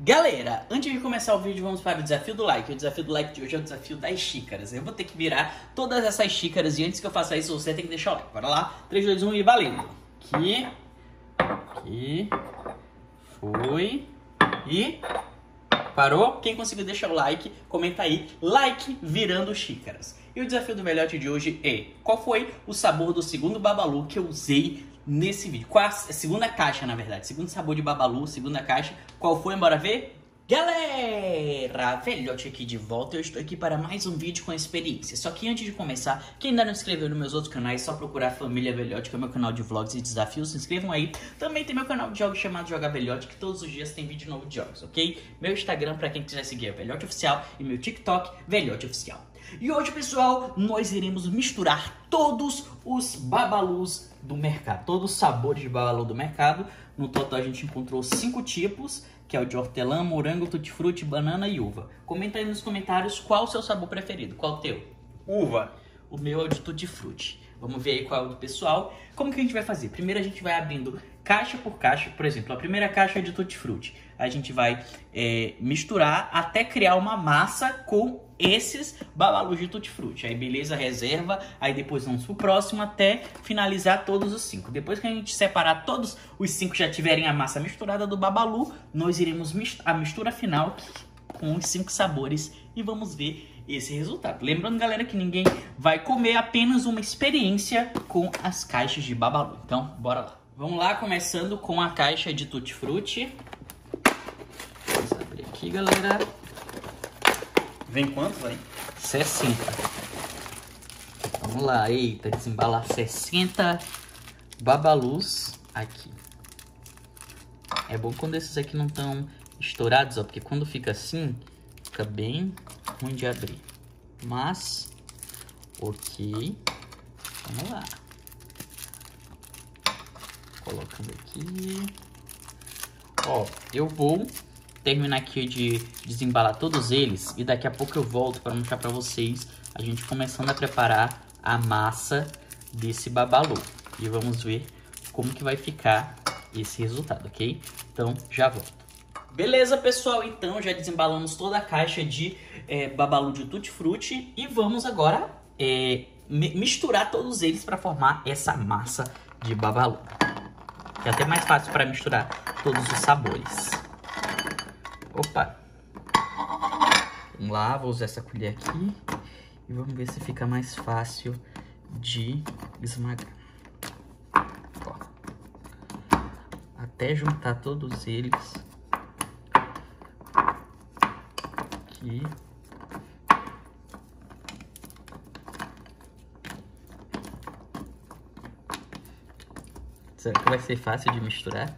Galera, antes de começar o vídeo, vamos para o desafio do like. O desafio do like de hoje é o desafio das xícaras. Eu vou ter que virar todas essas xícaras e antes que eu faça isso, você tem que deixar o like. Bora lá, 3, 2, 1 e valendo. Aqui, aqui, foi e parou. Quem conseguiu deixar o like, comenta aí, like virando xícaras. E o desafio do velhote de hoje é, qual foi o sabor do segundo babalu que eu usei nesse vídeo. Qual a segunda caixa, na verdade. Segundo sabor de babalu, segunda caixa. Qual foi? Bora ver? Galera, velhote aqui de volta, eu estou aqui para mais um vídeo com experiência. Só que antes de começar, quem ainda não se inscreveu nos meus outros canais, é só procurar Família Velhote, que é meu canal de vlogs e desafios, se inscrevam aí. Também tem meu canal de jogos chamado Joga Velhote, que todos os dias tem vídeo novo de jogos, ok? Meu Instagram, para quem quiser seguir, é Velhote Oficial, e meu TikTok, Velhote Oficial. E hoje, pessoal, nós iremos misturar todos os babalus do mercado, todos os sabores de babalu do mercado. No total a gente encontrou cinco tipos, que é o de hortelã, morango, tutti-frutti, banana e uva. Comenta aí nos comentários qual o seu sabor preferido, qual o teu? Uva. O meu é o de tutti-frutti. Vamos ver aí qual é o do pessoal. Como que a gente vai fazer? Primeiro a gente vai abrindo caixa por caixa. Por exemplo, a primeira caixa é de tutti-frutti. A gente vai é, misturar até criar uma massa com esses babalus de tutti-frutti. Aí beleza, reserva. Aí depois vamos pro próximo até finalizar todos os cinco. Depois que a gente separar todos os cinco já tiverem a massa misturada do babalu, nós iremos a mistura final com os cinco sabores e vamos ver esse resultado. Lembrando, galera, que ninguém vai comer apenas uma experiência com as caixas de babalu. Então, bora lá. Vamos lá, começando com a caixa de Tutti Frutti. Vamos abrir aqui, galera. Vem quanto, vai? 60. Vamos lá, eita, desembalar 60 babalus aqui. É bom quando esses aqui não estão estourados, ó, porque quando fica assim, fica bem ruim de abrir. Mas, ok. Vamos lá. Colocando aqui. Ó, eu vou terminar aqui de desembalar todos eles e daqui a pouco eu volto para mostrar para vocês a gente começando a preparar a massa desse babalu. E vamos ver como que vai ficar esse resultado, ok? Então, já volto. Beleza, pessoal, então já desembalamos toda a caixa de é, babalu de tutti-frutti e vamos agora é, misturar todos eles para formar essa massa de babalu. É até mais fácil para misturar todos os sabores. Opa! Vamos lá, vou usar essa colher aqui e vamos ver se fica mais fácil de esmagar. Ó. Até juntar todos eles aqui. Será que vai ser fácil de misturar?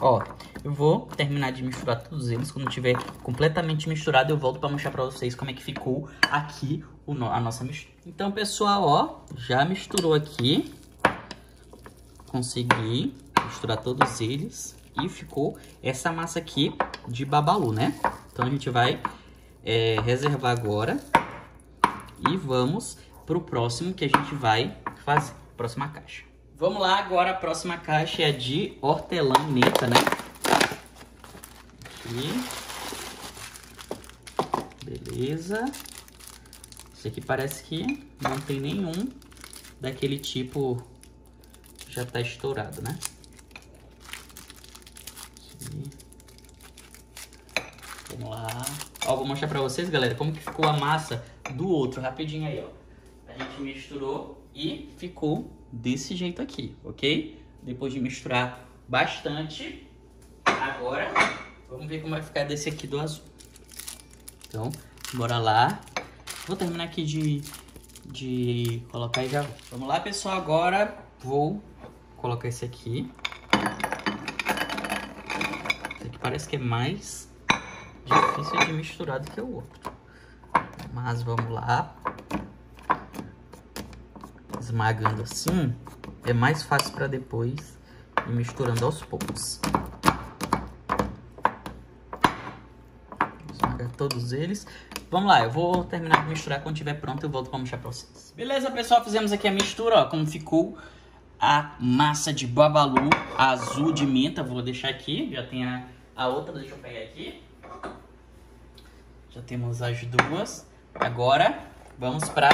Ó, eu vou terminar de misturar todos eles. Quando tiver completamente misturado, eu volto para mostrar para vocês como é que ficou aqui a nossa mistura. Então, pessoal, ó, já misturou aqui. Consegui misturar todos eles e ficou essa massa aqui de babalu, né? Então a gente vai é, reservar agora e vamos pro próximo que a gente vai fazer, próxima caixa. Vamos lá, agora a próxima caixa é de hortelã meta, né? Aqui. Beleza. Esse aqui parece que não tem nenhum daquele tipo já tá estourado, né? Vamos lá. Ó, vou mostrar pra vocês, galera, como que ficou a massa do outro. Rapidinho aí, ó. A gente misturou e ficou desse jeito aqui, ok? Depois de misturar bastante, agora vamos ver como vai ficar desse aqui do azul. Então, bora lá. Vou terminar aqui de, de colocar e já vou. Vamos lá, pessoal, agora vou colocar esse aqui. Esse aqui parece que é mais difícil de misturar do que o outro. Mas vamos lá. Esmagando assim, é mais fácil para depois ir misturando aos poucos. Esmagar todos eles. Vamos lá, eu vou terminar de misturar. Quando estiver pronto, eu volto para mostrar para vocês. Beleza, pessoal? Fizemos aqui a mistura, ó, como ficou a massa de babalu azul de menta. Vou deixar aqui, já tem a, a outra, deixa eu pegar aqui. Já temos as duas. Agora, vamos para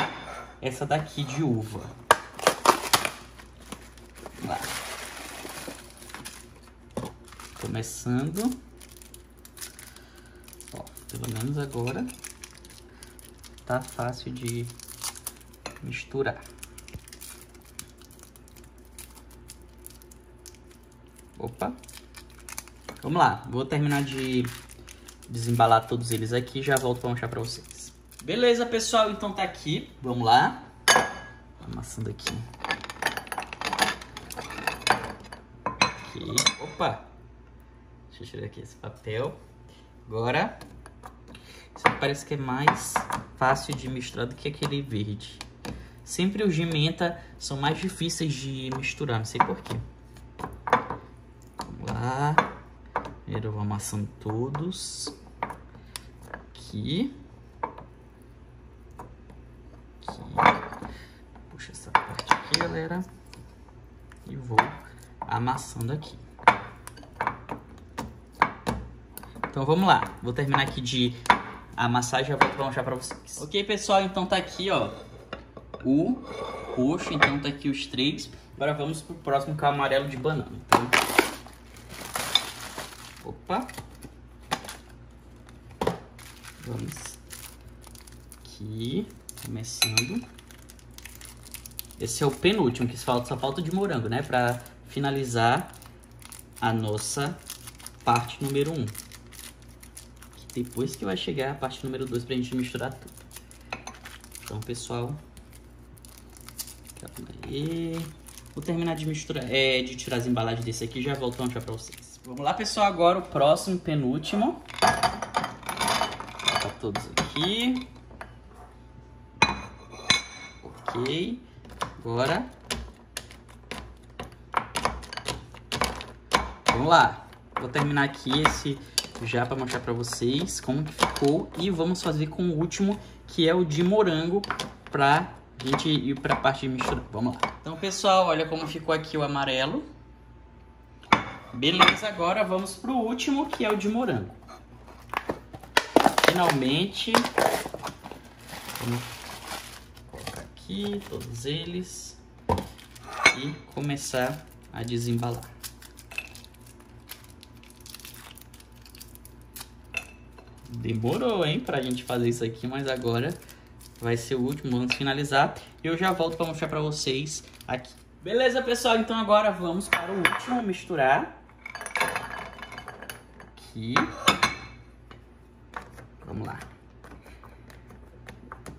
essa daqui de uva. Lá. Começando. Ó, pelo menos agora tá fácil de misturar. Opa. Vamos lá, vou terminar de desembalar todos eles aqui e já volto para mostrar para vocês. Beleza, pessoal, então tá aqui. Vamos lá. Amassando aqui. Aqui. Opa. Deixa eu tirar aqui esse papel. Agora, isso parece que é mais fácil de misturar do que aquele verde. Sempre os de menta são mais difíceis de misturar, não sei porquê. Vamos lá. Primeiro eu vou amassando todos. Aqui. Aqui. Puxa essa parte aqui, galera. E vou amassando aqui. Então vamos lá. Vou terminar aqui de amassar e já vou mostrar pra vocês. Ok, pessoal, então tá aqui, ó, o roxo, então tá aqui os três. Agora vamos pro próximo, que é o amarelo de banana. Então, opa. Vamos aqui, começando. Esse é o penúltimo, que falta, só falta de morango, né? Pra finalizar a nossa parte número 1. Um. Depois que vai chegar a parte número 2 pra gente misturar tudo. Então, pessoal... Aí. Vou terminar de misturar, é, de tirar as embalagens desse aqui e já volto a mostrar pra vocês. Vamos lá, pessoal. Agora o próximo, penúltimo. Todos aqui. Ok. Agora... Vamos lá. Vou terminar aqui esse já para mostrar para vocês como que ficou. E vamos fazer com o último, que é o de morango, pra gente ir pra parte de misturar. Vamos lá. Então, pessoal, olha como ficou aqui o amarelo. Beleza, agora vamos pro último, que é o de morango. Finalmente, vamos colocar aqui todos eles e começar a desembalar. Demorou, hein, pra gente fazer isso aqui, mas agora vai ser o último, vamos finalizar. E eu já volto pra mostrar pra vocês aqui. Beleza, pessoal, então agora vamos para o último misturar. Aqui. Vamos lá.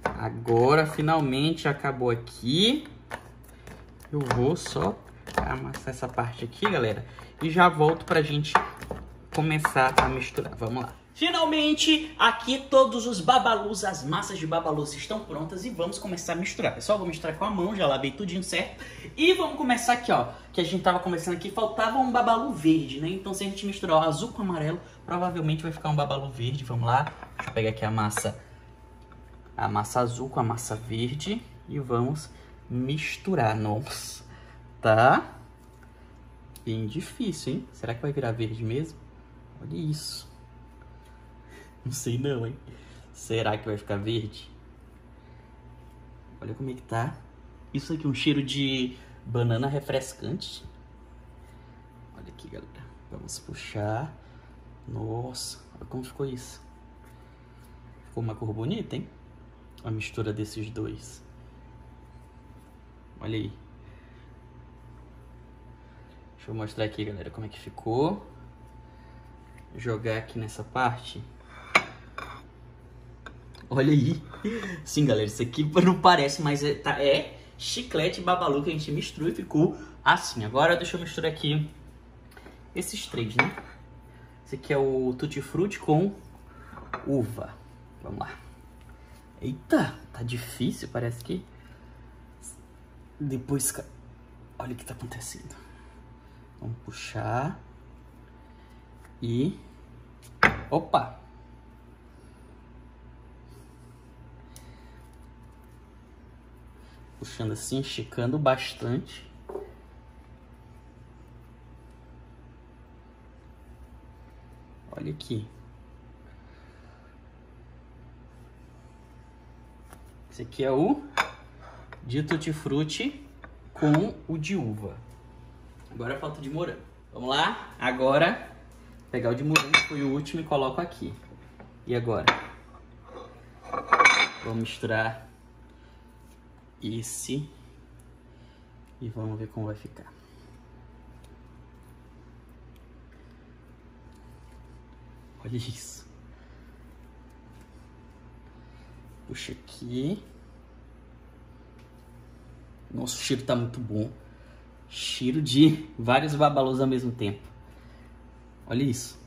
Agora, finalmente, acabou aqui. Eu vou só amassar essa parte aqui, galera. E já volto pra gente começar a misturar. Vamos lá. Finalmente, aqui todos os babalus, as massas de babalus estão prontas e vamos começar a misturar. Pessoal, vou misturar com a mão, já lavei tudinho certo. E vamos começar aqui, ó, que a gente tava começando aqui, faltava um babalu verde, né? Então se a gente misturar o azul com o amarelo, provavelmente vai ficar um babalu verde. Vamos lá, deixa eu pegar aqui a massa, a massa azul com a massa verde e vamos misturar, nossa, tá? Bem difícil, hein? Será que vai virar verde mesmo? Olha isso. Não sei não, hein? Será que vai ficar verde? Olha como é que tá. Isso aqui é um cheiro de banana refrescante. Olha aqui, galera. Vamos puxar. Nossa, olha como ficou isso. Ficou uma cor bonita, hein? A mistura desses dois. Olha aí. Deixa eu mostrar aqui, galera, como é que ficou. Jogar aqui nessa parte. Olha aí. Sim, galera, isso aqui não parece, mas é, tá, é chiclete babalu que a gente misturou e ficou assim. Agora deixa eu misturar aqui esses três, né? Esse aqui é o Tutti Frutti com uva. Vamos lá. Eita, tá difícil, parece que... Depois... Olha o que tá acontecendo. Vamos puxar. E... Opa! puxando assim, esticando bastante. Olha aqui. Esse aqui é o de tutti frutti com o de uva. Agora falta de morango. Vamos lá? Agora, pegar o de morango, que foi o último, e coloco aqui. E agora? Vou misturar esse e vamos ver como vai ficar. Olha isso. Puxa aqui. Nossa, o cheiro tá muito bom. Cheiro de vários babalos ao mesmo tempo. Olha isso.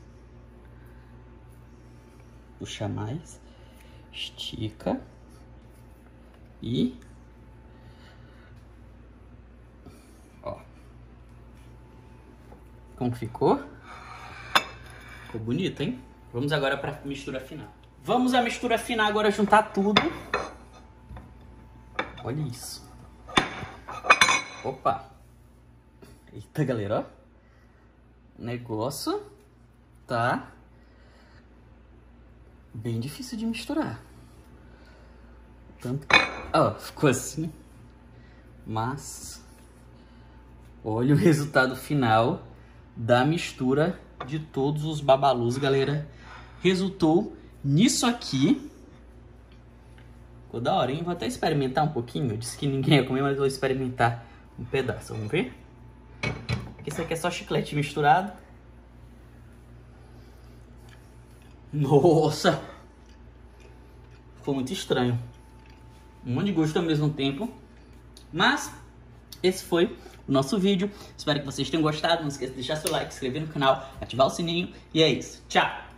Puxa mais. Estica. E... Como ficou? Ficou bonito, hein? Vamos agora para mistura final. Vamos à mistura final agora juntar tudo. Olha isso. Opa. Eita, galera, ó. O negócio tá bem difícil de misturar. Tanto ó, ficou assim. Mas olha o resultado final da mistura de todos os babalus, galera. Resultou nisso aqui. Ficou da hora, hein? Vou até experimentar um pouquinho. Eu disse que ninguém ia comer, mas vou experimentar um pedaço. Vamos ver? Isso aqui é só chiclete misturado. Nossa! Ficou muito estranho. Um monte de gosto ao mesmo tempo. Mas esse foi o nosso vídeo. Espero que vocês tenham gostado. Não esqueça de deixar seu like, se inscrever no canal, ativar o sininho. E é isso. Tchau!